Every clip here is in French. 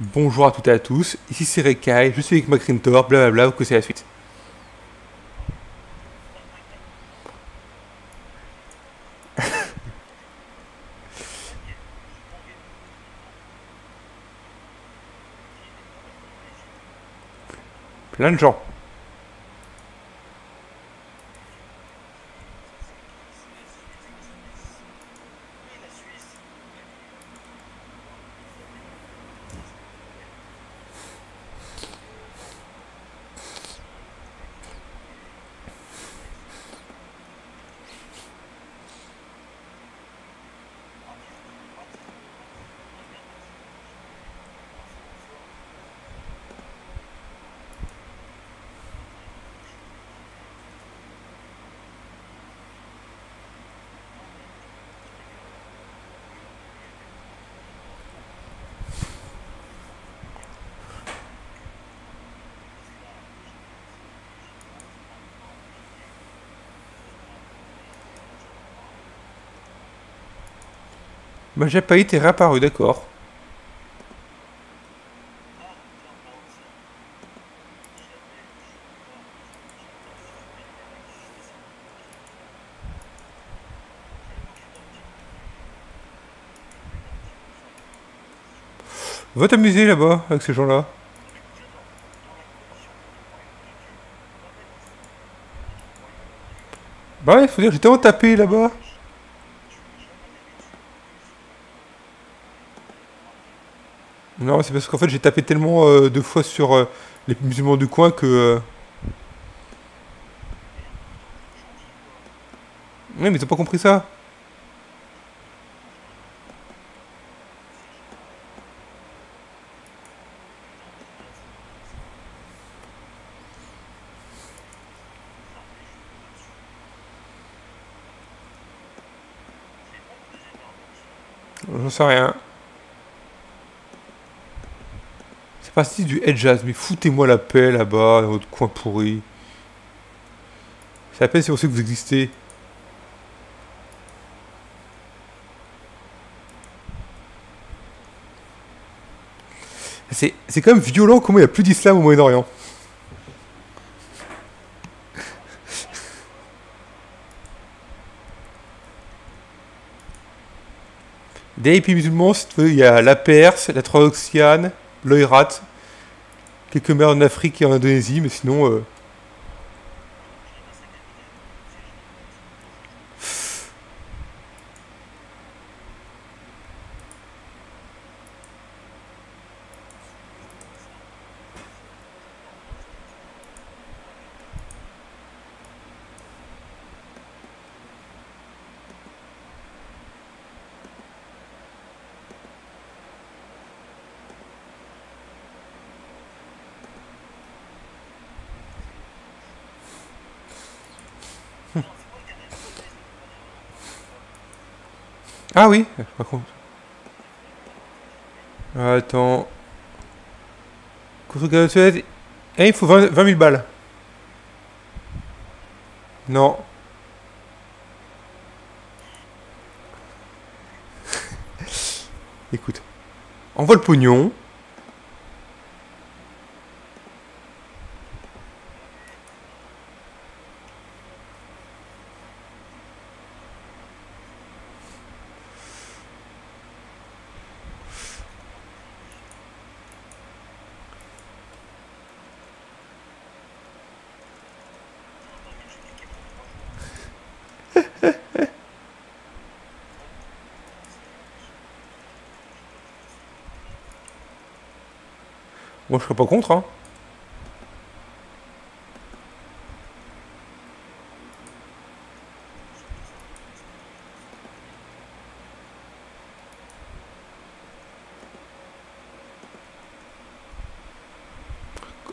Bonjour à toutes et à tous, ici c'est Rekai, je suis avec Macrintor, blablabla, vous connaissez la suite. Plein de gens. Bah j'ai pas été réapparu, d'accord. Va t'amuser là-bas avec ces gens-là. Bah ouais, faut dire, j'étais en tapé là-bas. Non, c'est parce qu'en fait j'ai tapé tellement euh, de fois sur euh, les musulmans du coin que... euh, Oui, mais t'as pas compris ça. J'en sais rien. C'est du Hedjaz, mais foutez-moi la paix là-bas, dans votre coin pourri. C'est la peine si on sait que vous existez. C'est quand même violent comment il n'y a plus d'islam au Moyen-Orient. Des pays musulmans, il y a la Perse, la Transoxiane, l'Oirat, quelques mers en Afrique et en Indonésie, mais sinon... Ah oui, par contre. Attends. Contre Galatasaray, Eh, il faut 20, 20 000 balles. Non. Écoute. Envoie le pognon. Moi, je serais pas contre, hein.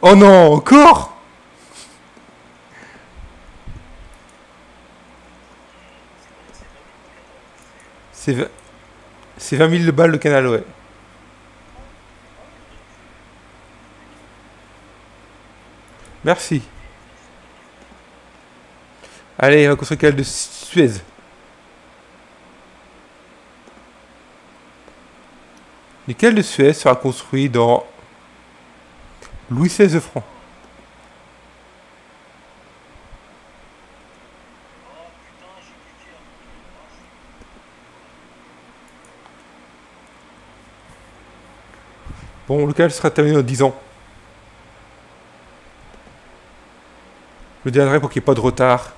Oh non, encore? C'est v- c'est 20 000 balles le canal, ouais. Merci. Allez, on va construire le canal de Suez. Lequel de Suez sera construit dans Louis XVI de Bon, lequel sera terminé dans 10 ans le dirai pour qu'il n'y ait pas de retard.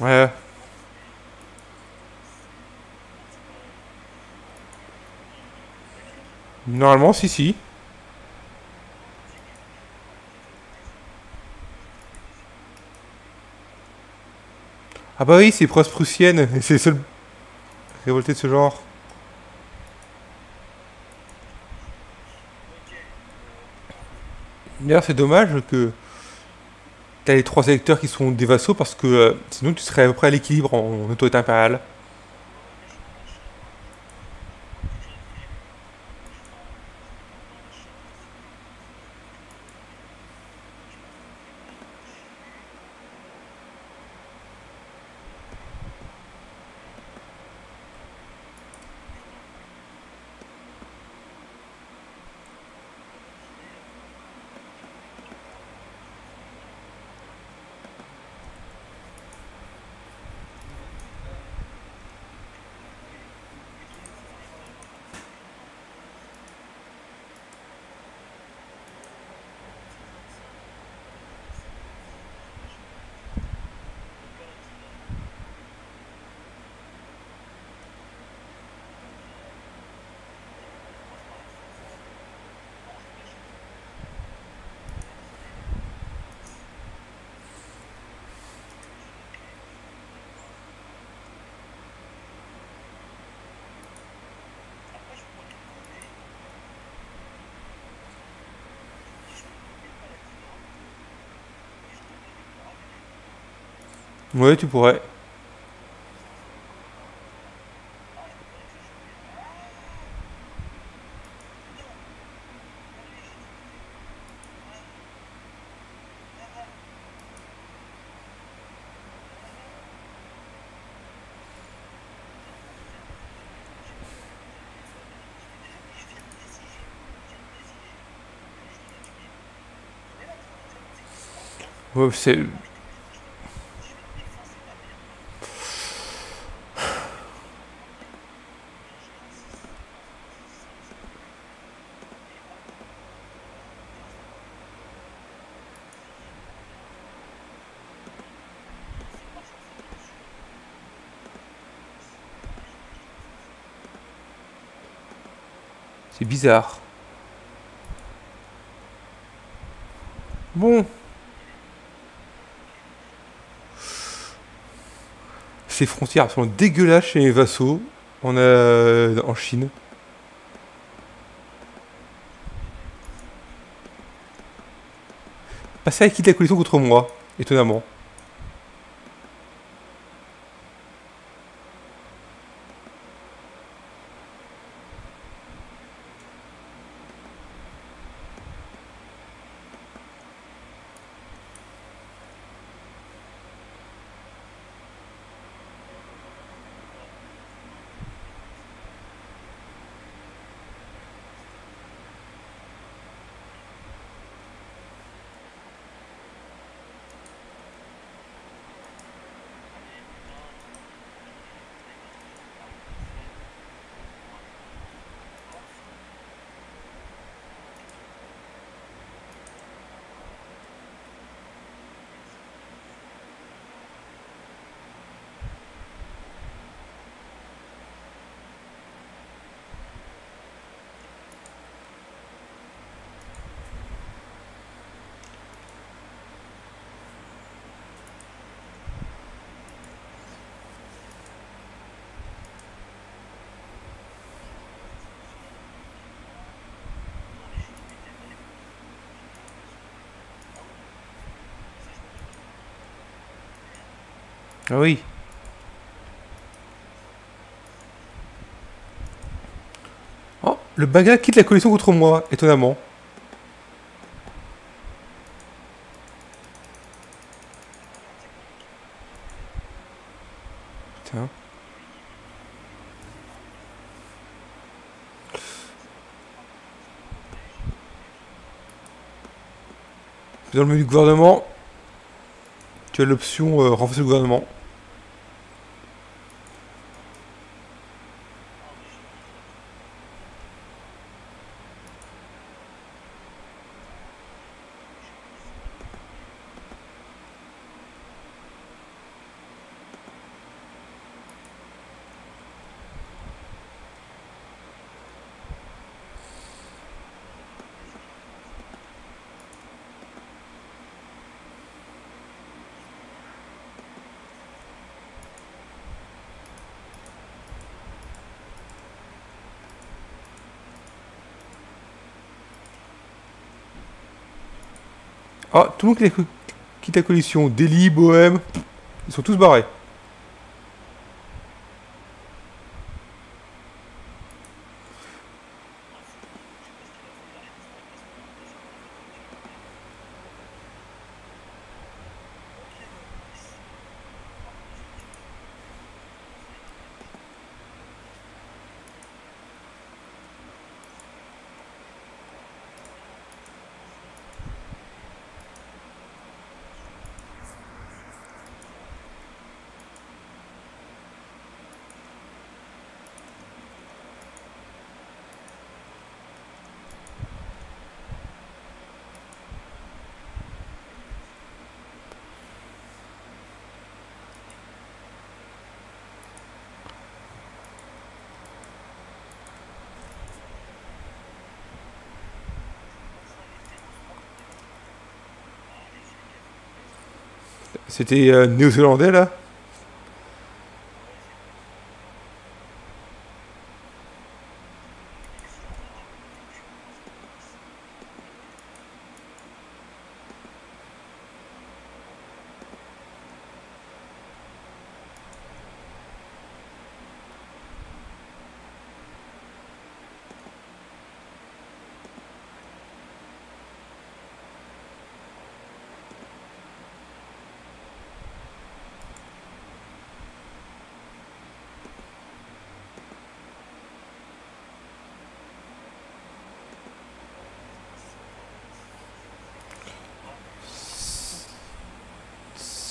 Ouais. Normalement, si, si. Ah bah oui, c'est proche prussienne. C'est le seul révolté de ce genre. D'ailleurs, c'est dommage que t'as les trois électeurs qui sont des vassaux parce que euh, sinon tu serais à peu près à l'équilibre en autorité impériale. Ouais, tu pourrais. Ouais, c'est... bizarre. Bon. Ces frontières sont dégueulasses chez les vassaux en, euh, en Chine. Passer à quitte la coalition contre moi, étonnamment. Oui. Oh, le baga quitte la coalition contre moi, étonnamment. Putain. Dans le menu gouvernement, tu as l'option euh, renforcer le gouvernement. Ah, tout le monde quitte la- coalition. Delhi, Bohème, ils sont tous barrés. C'était euh, néo-zélandais là?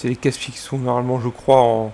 Les qui sont normalement, je crois, en.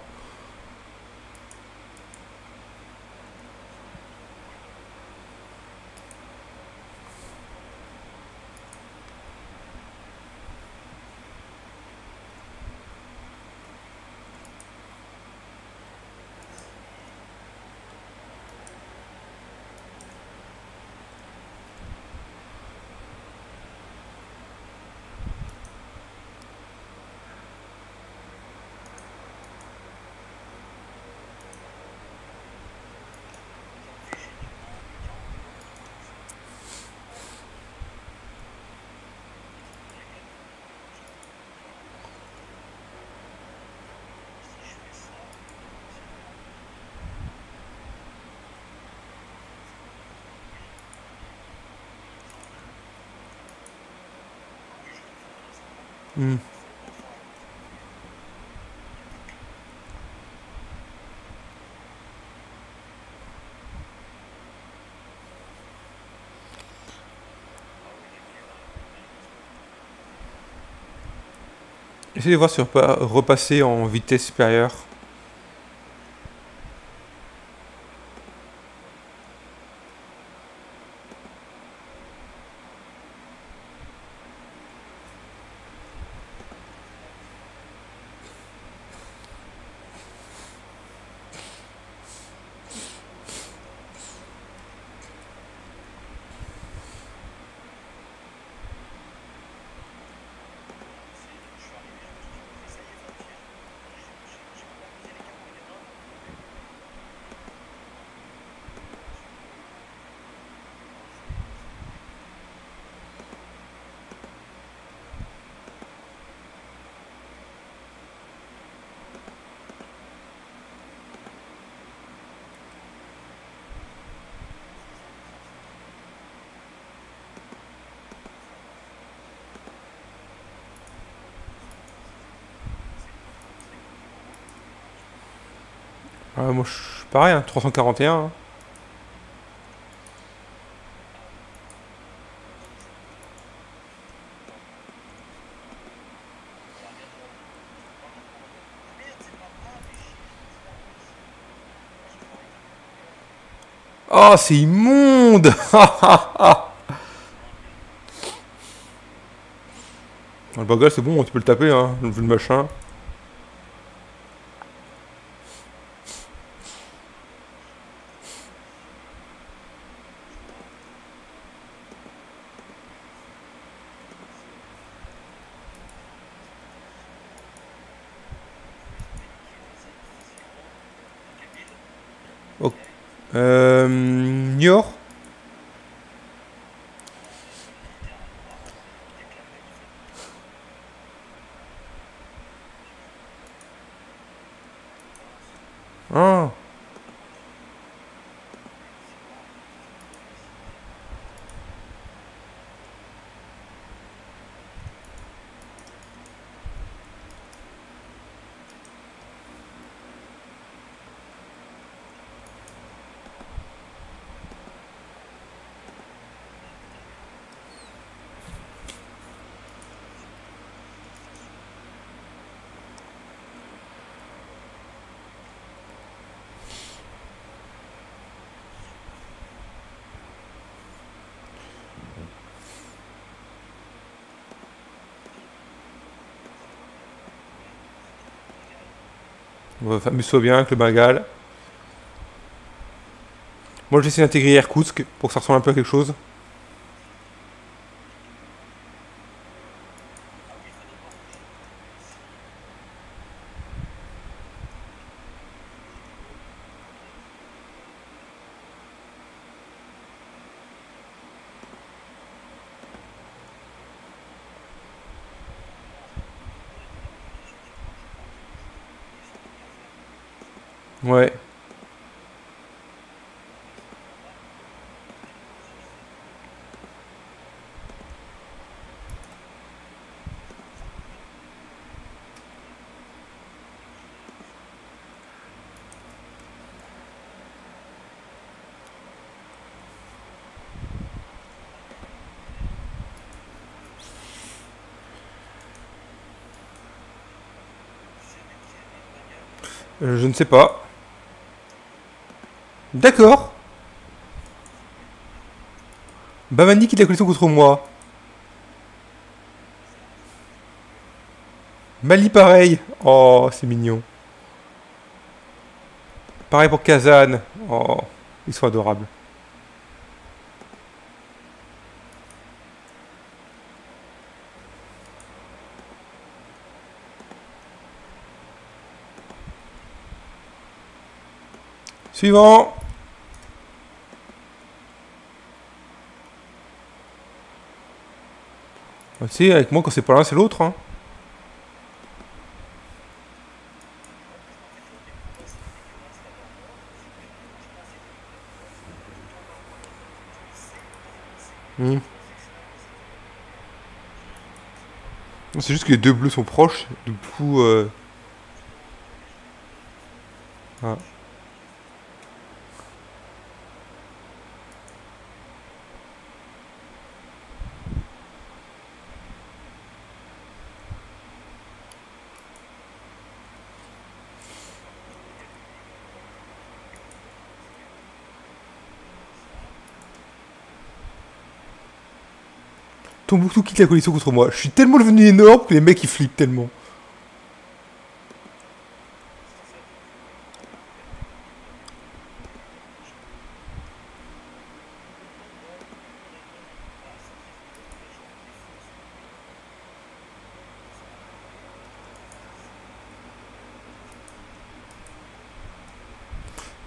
Hmm. Essayez de voir si on peut pas repasser en vitesse supérieure. Ah, moi, je suis pareil, hein, 341. hein. Oh, c'est immonde Le bagage, c'est bon, tu peux le taper, hein, vu le machin. Euh, Niort Ah On va amuse-toi bien le Bengale. Moi j'essaie d'intégrer Irkoutsk pour que ça ressemble un peu à quelque chose. Ouais. Euh, je ne sais pas. D'accord. Bamani quitte la collection contre moi. Mali pareil. Oh, c'est mignon. Pareil pour Kazan. Oh, ils sont adorables. Suivant. Tu sais, avec moi, quand c'est pas l'un, c'est l'autre. Hein. Hmm. C'est juste que les deux bleus sont proches, du coup... Euh... Ah. Tombouctou quitte la coalition contre moi. Je suis tellement devenu énorme que les mecs ils flippent tellement.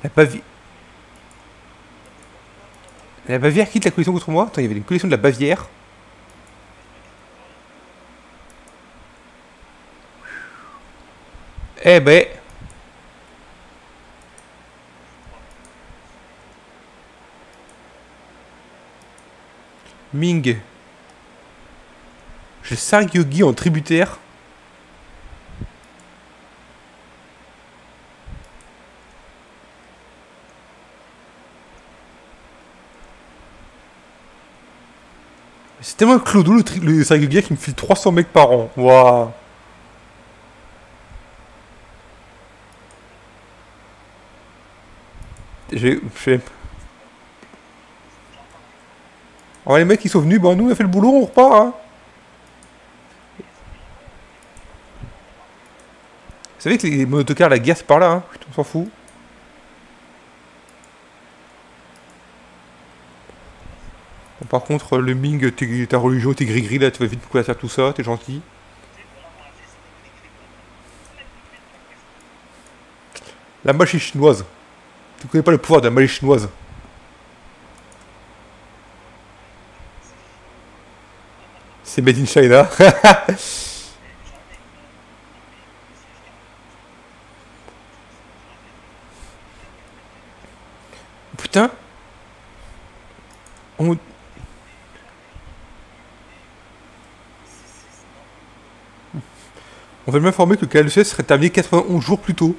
La Bavière... La Bavière quitte la coalition contre moi Attends, il y avait une coalition de la Bavière. Eh ben... Ming. J'ai 5 yogis en tributaire. C'est tellement Clodo le, le qui me file 300 mecs par an. Waouh J'ai... Alors les mecs qui sont venus, bah nous on a fait le boulot, on repart hein. Vous savez que les monotocars, la guerre c'est par là, hein. Putain, on s'en fout. Bon, par contre, le Ming, ta religion, t'es gris-gris là, tu vas vite pouvoir faire tout ça, t'es gentil. La magie chinoise. Tu connais pas le pouvoir de la chinoise? C'est made in China. Putain. On... On va m'informer que le KLC serait terminé 91 jours plus tôt.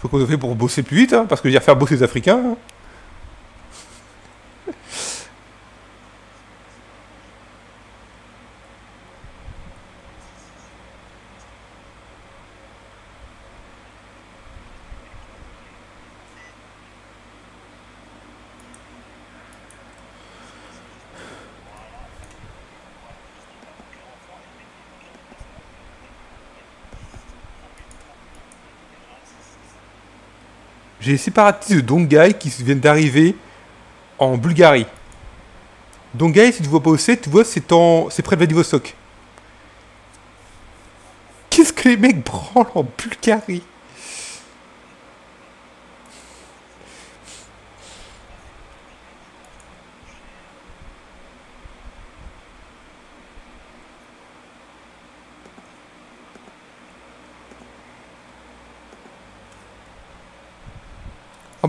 Je sais pas comment on fait pour bosser plus vite, hein, parce que dire faire bosser les Africains. Les séparatistes de Dongai qui viennent d'arriver en Bulgarie. Dongai, si tu vois pas où c'est, tu vois, c'est près de Vladivostok. Qu'est-ce que les mecs branlent en Bulgarie?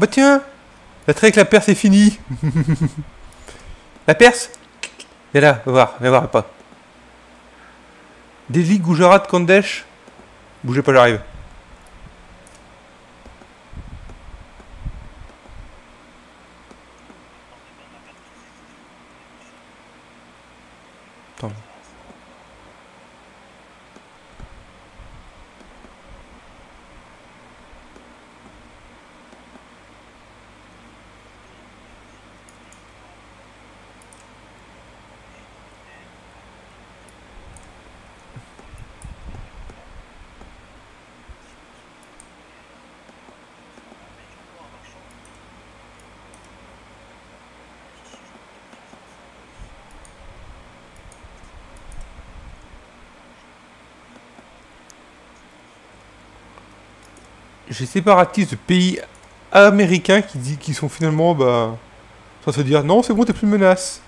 Bah tiens La traite avec la Perse est finie La Perse? Viens là, va voir, viens voir pas. Delhi, Gujarat, Kandesh. Bougez pas, j'arrive. Attends. J'ai séparatistes de pays américains qui, sont finalement, bah, sans se dire non, c'est bon, t'es plus une menace.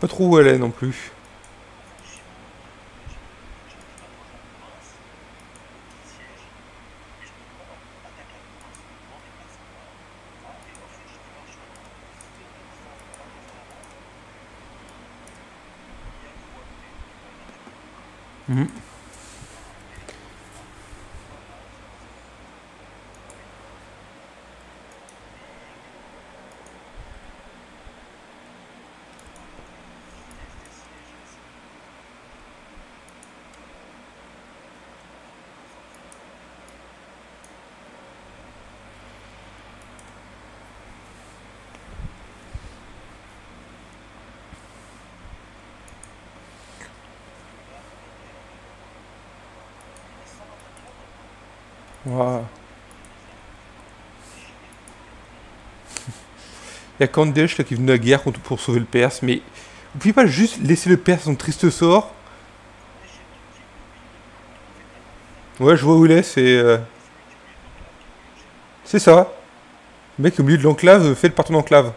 Pas trop où elle est non plus. Il y a Kandesh qui est venu à la guerre pour sauver le Perse, mais vous pouvez pas juste laisser le Perse son triste sort? Ouais, je vois où il est, c'est... euh, C'est ça. Le mec au milieu de l'enclave fait le partout d'enclave.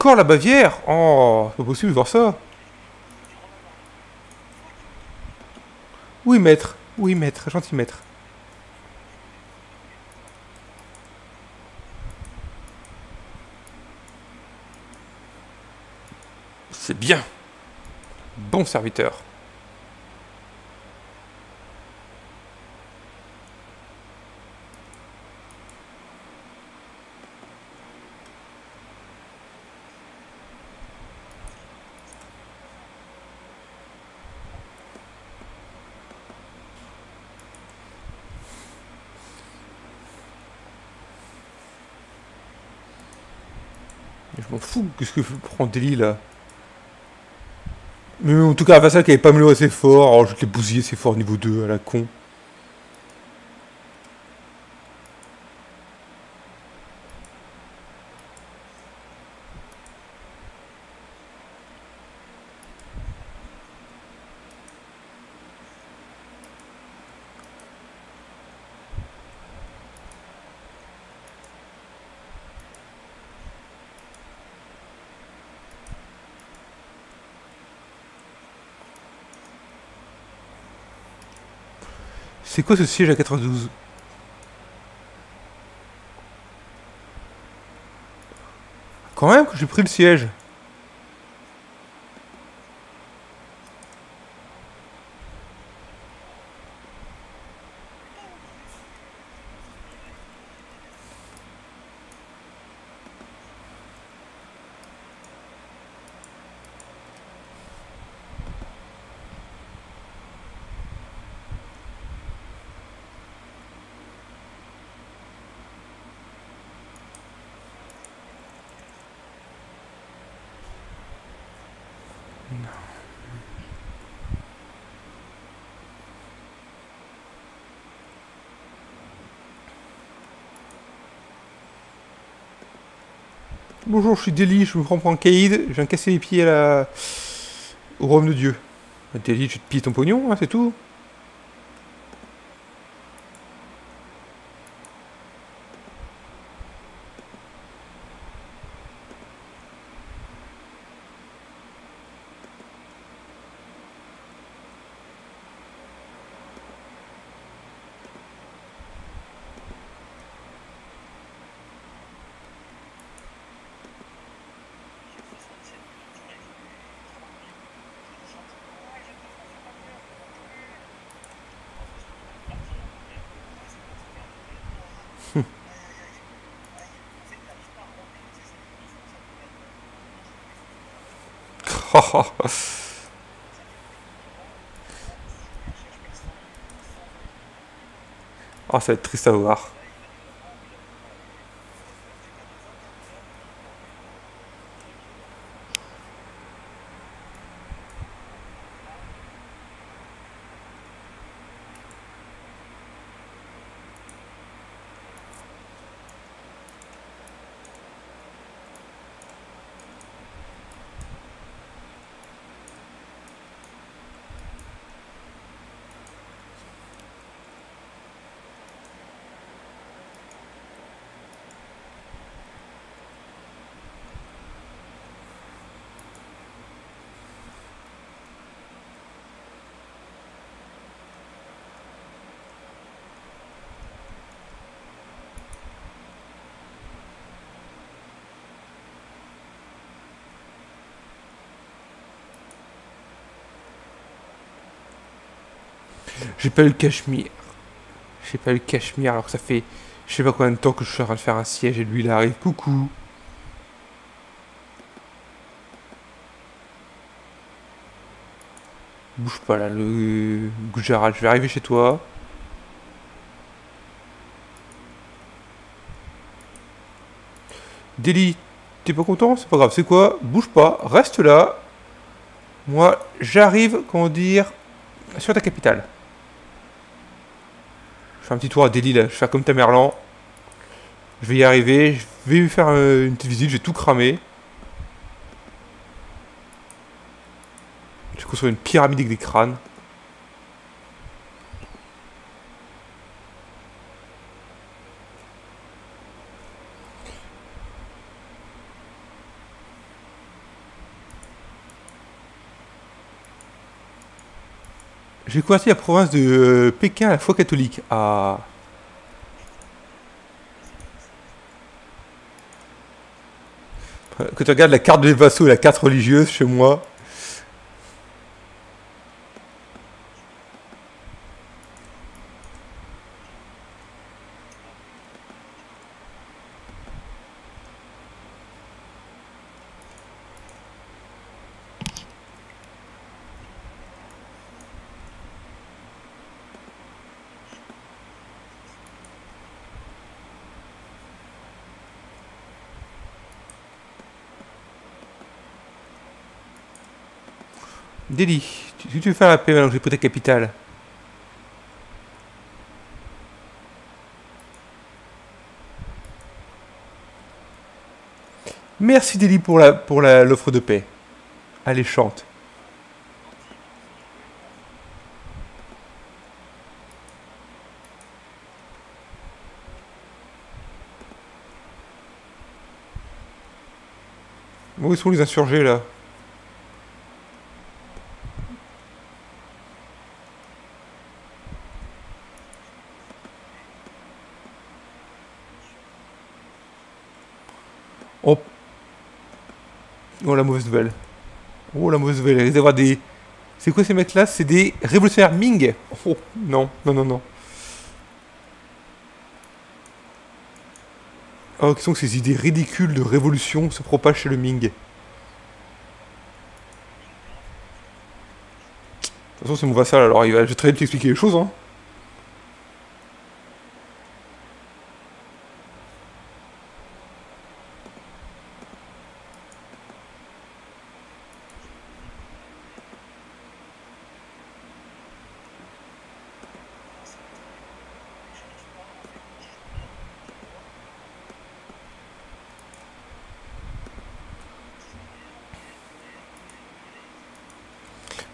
Encore la Bavière Oh, c'est pas possible de voir ça. Oui, maître. Oui, maître. Gentil maître. C'est bien. Bon serviteur. Je m'en fous, qu'est-ce que prend Delhi là Mais en tout cas, la façade qui avait pas amélioré ses forts, alors je vais te les bousiller ses forts niveau 2 à la con. C'est quoi ce siège à 92 Quand même que j'ai pris le siège. Bonjour, je suis Deli, je me prends pour un caïd, je viens casser les pieds à la... au royaume de Dieu. Deli, tu te pilles ton pognon, hein, c'est tout. Ah, ça va être triste à voir. J'ai pas eu le cachemire. J'ai pas eu le cachemire alors que ça fait je sais pas combien de temps que je suis en train de faire un siège et lui il arrive. Coucou. Bouge pas là, le Gujarat, je vais arriver chez toi. Deli, t'es pas content? C'est pas grave, c'est quoi? Bouge pas, reste là. Moi, j'arrive, comment dire, sur ta capitale. Un petit tour à Delhi là, je vais faire comme Tamerlan. Je vais y arriver, je vais lui faire euh, une petite visite, j'ai tout cramé. Je vais construire une pyramide avec des crânes. J'ai converti la province de euh, Pékin à la foi catholique. Ah. Quand tu regardes la carte des vassaux et la carte religieuse chez moi. Delhi, tu, tu veux faire la paix maintenant que j'ai pris ta capitale? Merci Delhi pour la pour l'offre de paix. Allez, chante. Où sont les insurgés là Oh. Oh la mauvaise nouvelle. Oh la mauvaise nouvelle. Il risque d'avoir des. C'est quoi ces mecs là C'est des révolutionnaires Ming Oh non, non, non, non. Oh, qui sont ces idées ridicules de révolution se propagent chez le Ming De toute façon, c'est mon vassal, alors il va, je vais très bien t'expliquer les choses. Hein.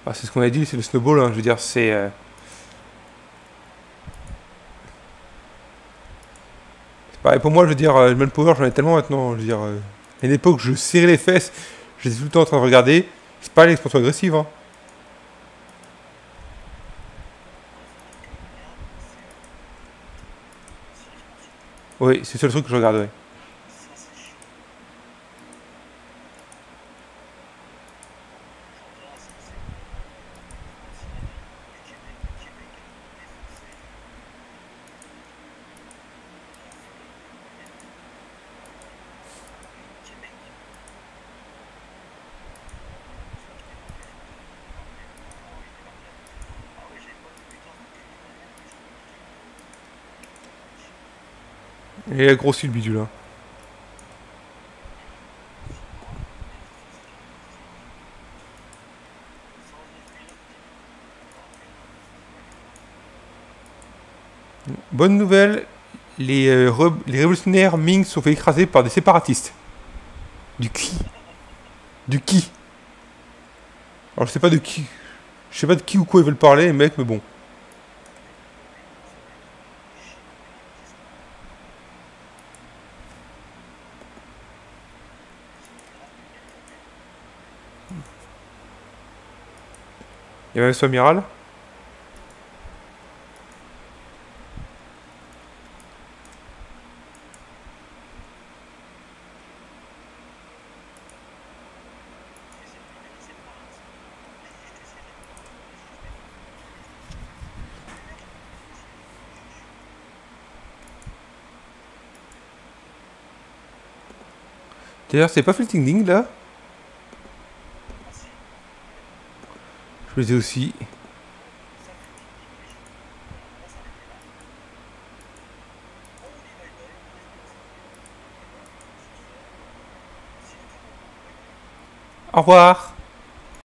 Ah, c'est ce qu'on a dit, c'est le snowball, hein, je veux dire, c'est... Euh... C'est pareil pour moi, je veux dire, euh, le manpower, j'en ai tellement maintenant, je veux dire... Euh... À une époque, je serrais les fesses, j'étais tout le temps en train de regarder, c'est pas l'expansion agressive, hein. Oui, c'est le seul truc que je regarde, ouais. Grossit le bidule là. Bonne nouvelle, les, euh, les révolutionnaires Ming sont fait écraser par des séparatistes. Du qui? Du qui? Alors je sais pas de qui. Je sais pas de qui ou quoi ils veulent parler, mec, mais bon. Il y a même ce amiral D'ailleurs, c'est pas Ding là? Je les ai aussi. Au revoir.